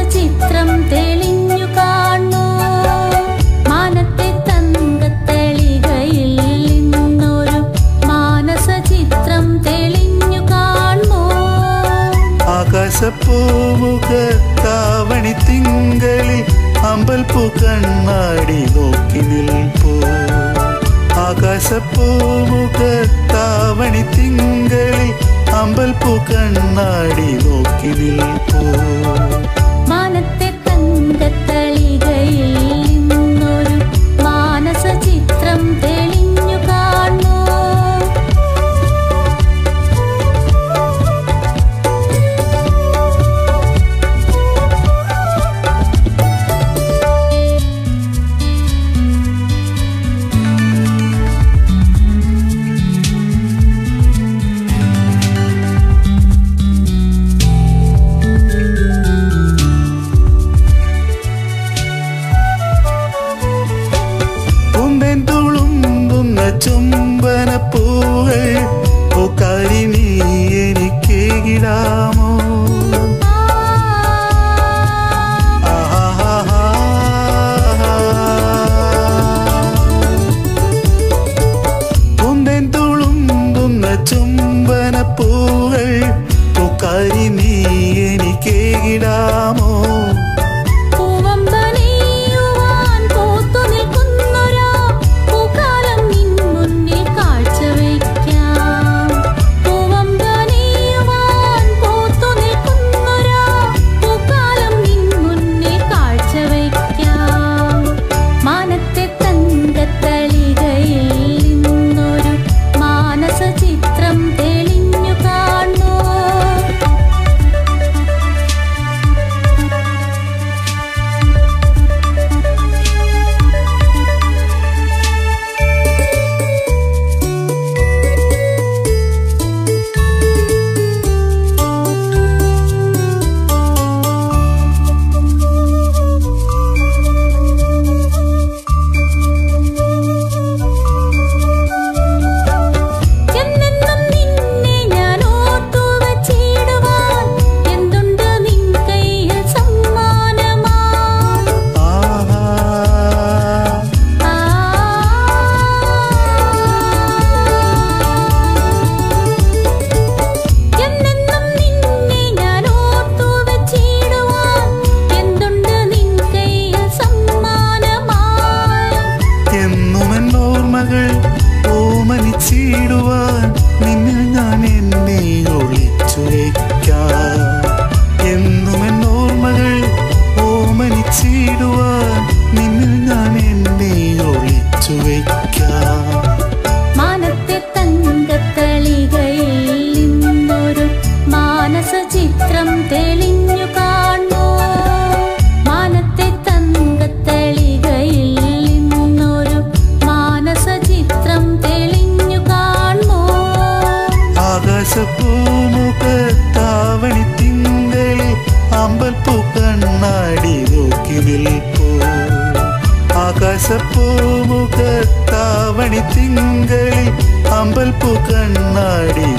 ചിത്രം തെളിഞ്ഞു കാണൂ. മാനത്തെ അമ്പൽപ്പൂ കണ്ണാടി നോക്കി നിൽപ്പോ. ആകാശപ്പൂമുഖ താവണി അമ്പൽ പൂ കണ്ണാടി നോക്കി നിൽപ്പൂ. കരിമീ എനിക്കേകിടാമോ രസപ്പൂമുഖത്താവണി തിങ്കളി അമ്പൽപ്പൂ കണ്ണാടി